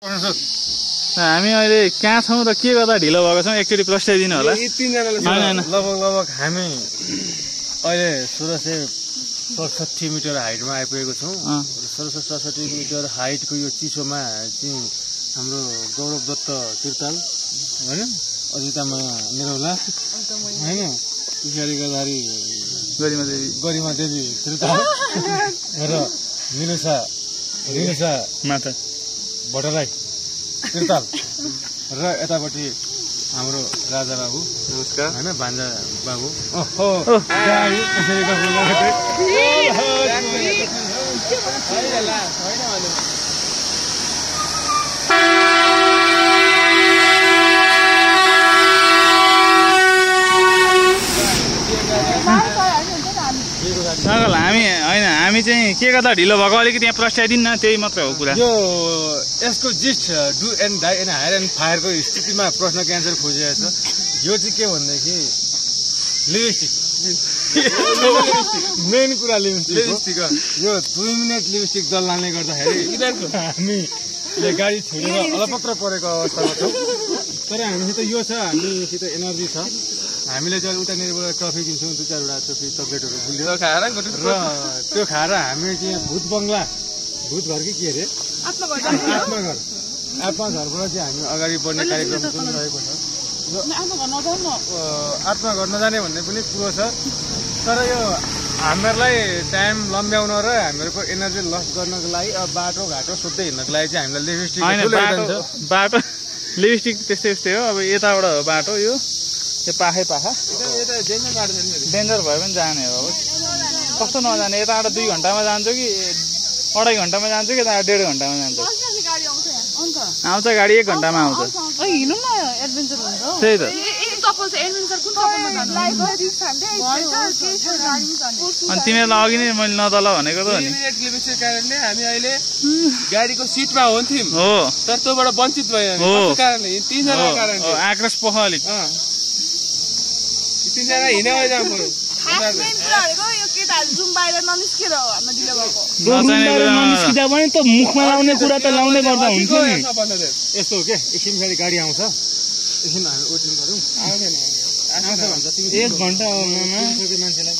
हामी अहिले कहाँ छौँ र के गर्दा ढिलो भएको छौँ? एकचोटि प्रस्ताइदिनु होला। लगभग लगभग हामी अहिले सोह्र सय सडसठी मिटर हाइटमा आइपुगेको छौँ। सोह्र सय सडसठी मिटर हाइटको यो चिसोमा चाहिँ हाम्रो गौरव दत्त तिर्ताल होइन? अजितामा निरौला होइन? पछाडि गर्दाखेरि गरिमा देवी। गरिमा देवी तिर्ताल र निरुषा निरुषा माता। भट्टराई तिर्ताल। र यतापट्टि हाम्रो राजा बाबु नमस्कार। होइन भान्जा बाबु ओहो गाडी कसरी गफो गर्दै? सगल हामी होइन हामी चाहिँ के गर्दा ढिलो भएको? अलिकति यहाँ प्रस्ताइदिनु न त्यही मात्र हो कुरा। यो यसको gist do and die and hire and फायरको स्थितिमा प्रश्नको एन्सर खोजिएको छ यो चाहिँ के भनेदेखि लिपस्टिक। मेन कुरा लिपस्टिक। यो दुई मिनट लिपस्टिक जल्नाले गर्दाखेरि हामीले गाडी छोडेर अलपत्र परेको अवस्थामा छौँ। तर हामीसित यो छ हामीसित एनर्जी छ। हामीले चाहिँ उतानिरबाट ट्रफी किन्छौँ दुई चारवटा ट्रफी चक्लेटहरू गुलियो र त्यो खाएर हामी चाहिँ भूत बङ्गला भूत घर कि के अरे? आत्माघर। आत्माघरबाट चाहिँ हामी अगाडि बढ्ने कार्यक्रम पनि रहेको छ। र अ, आत्माघर नजाने भन्ने पनि कुरो छ। तर यो हामीहरूलाई टाइम लम्ब्याउन र हामीहरूको एनर्जी लस गर्नको लागि अब बाटो घाटो सोध्दै हिँड्नको लागि चाहिँ हामीलाई लिपस्टिक बाटो लिपस्टिक त्यस्तै त्यस्तै हो। अब यताबाट हो बाटो यो। यो पाखै पाखा। डेन्जर भयो भने जाने हो अब। कस्तो नजाने? यताबाट दुई घन्टामा जान्छु कि अढाई घन्टामा जान्छु कि यता डेढ घन्टामा जान्छु? आउँछ गाडी एक घन्टामा आउँछ। हिँड्नु न एडभेन्चर हुन्छ हौ। त्यही त। अनि तिमीहरूलाई अघि नै मैले नतल भनेको त हो नि लिमिटेड कारणले हामी अहिले गाडीको सिटमा हुन्थ्यौँ। हो। तर त्योबाट वञ्चित भयो आक्रोश पोख अलिक तिनजना हिँडेर जानु पर्यो ननिस्किँदा पनि त मुखमा लाउने कुरा त लाउँदै गर्दा हुन्छ नि यस्तो हो क्या एकछिन पछाडि गाडी आउँछ एकछिन हामी वेटिङ गरौँ आउँदैन आउँछ भन्छ तिमी एक घन्टा मान्छेलाई